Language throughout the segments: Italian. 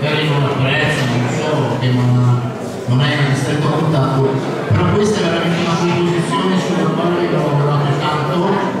magari non apprezza, non so, che non, non è in stretto contatto, però questa è veramente una composizione sulla quale ho lavorato tanto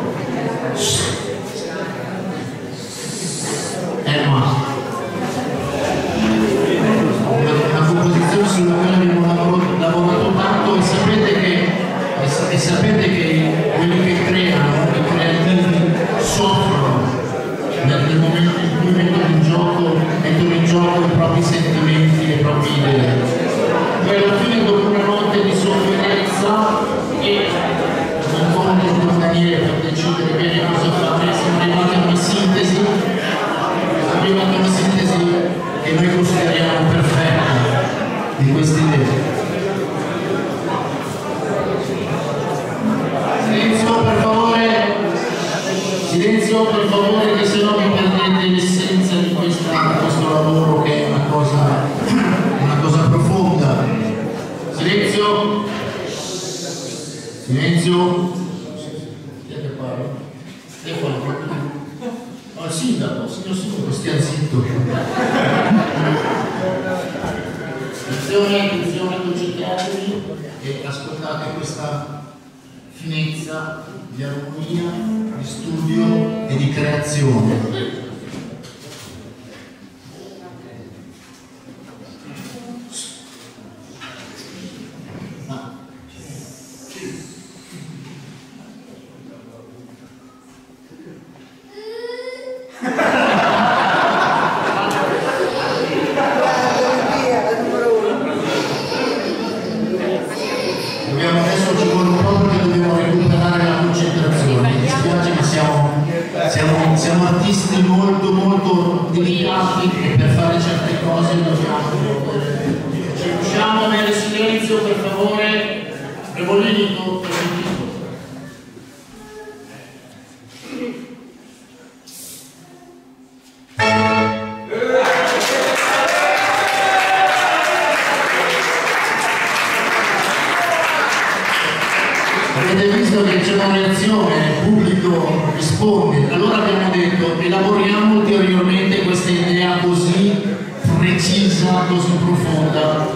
avete visto che c'è un'azione, il pubblico risponde, allora abbiamo detto elaboriamo ulteriormente questa idea così precisa, così profonda,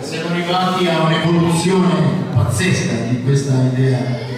siamo arrivati a un'evoluzione pazzesca di questa idea.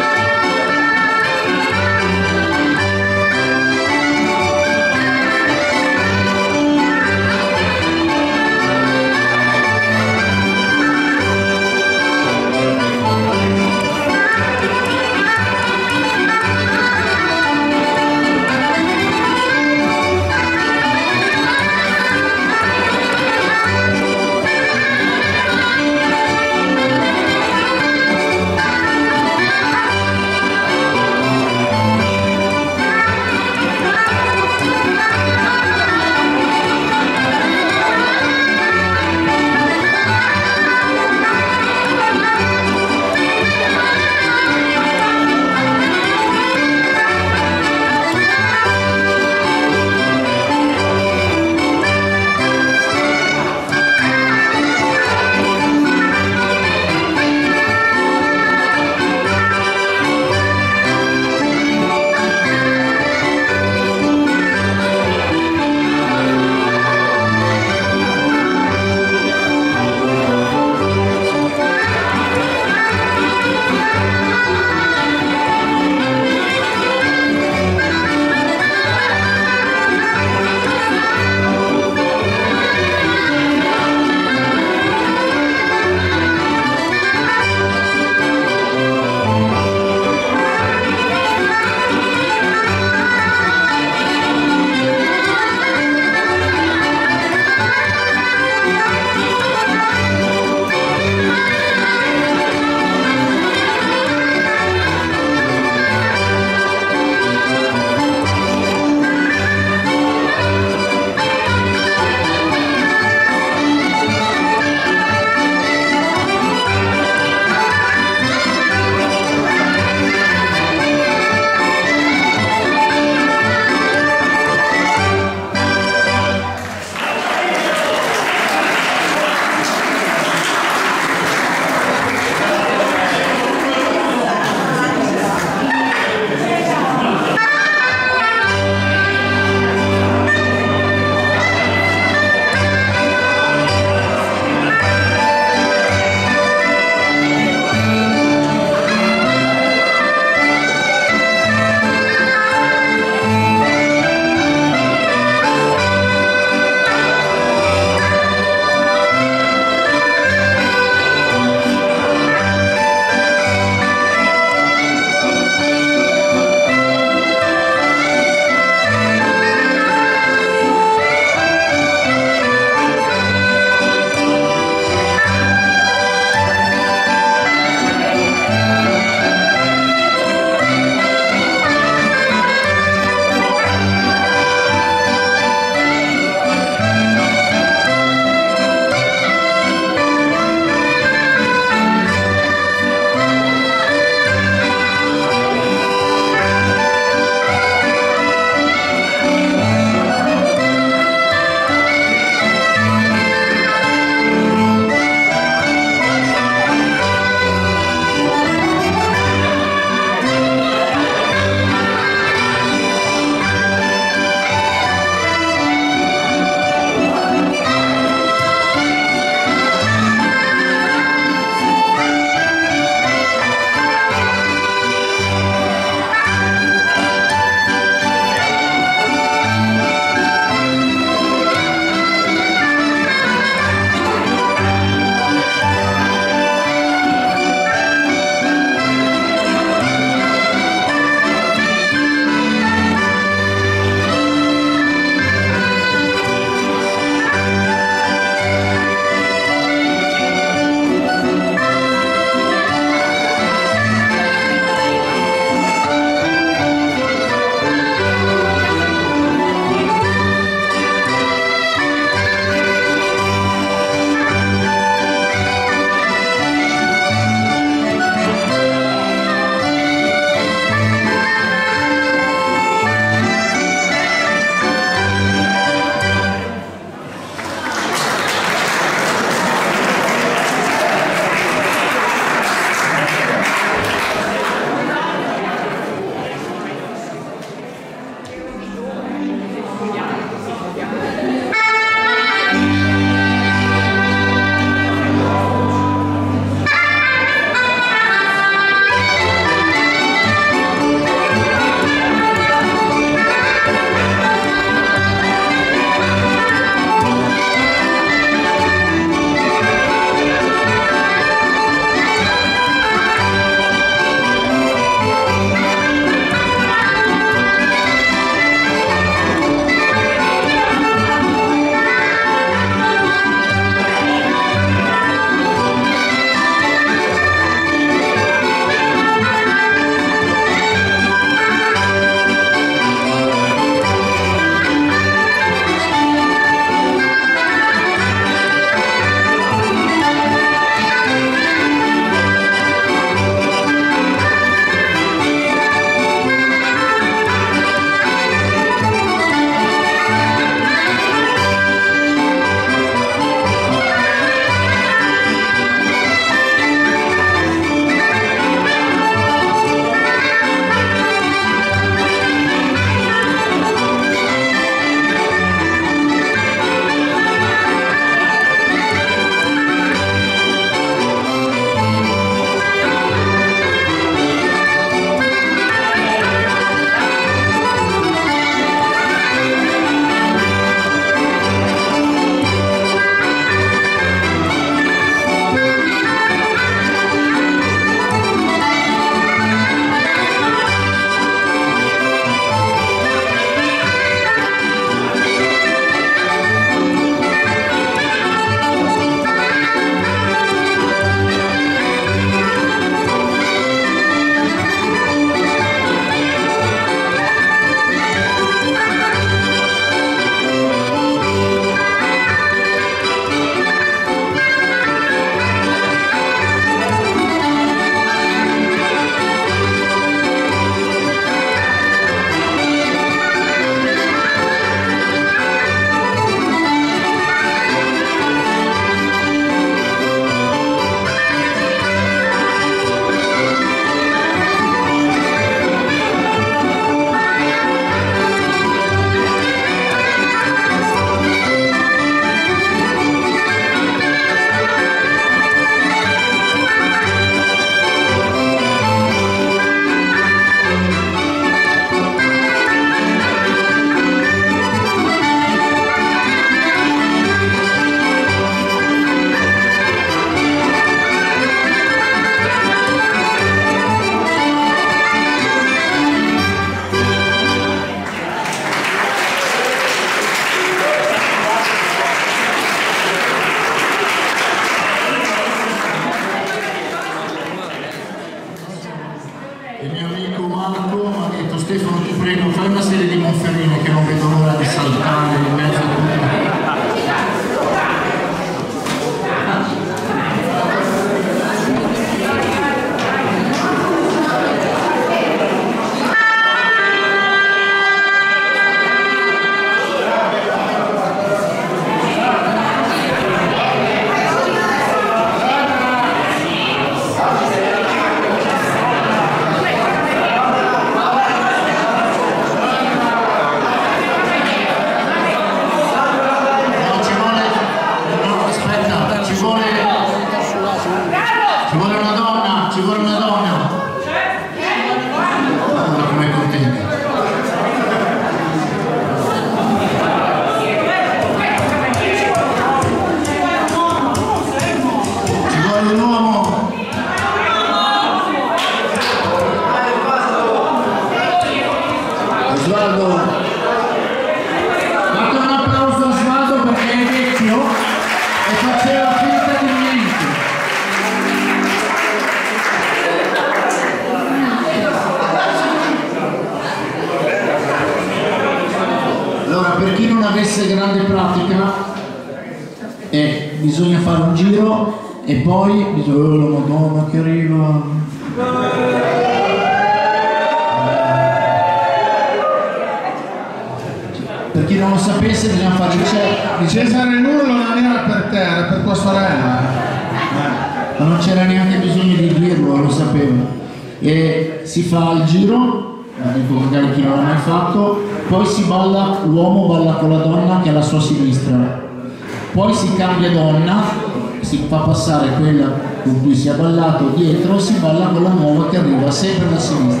passare quella con cui si è ballato dietro si balla con la nuova che arriva sempre da sinistra.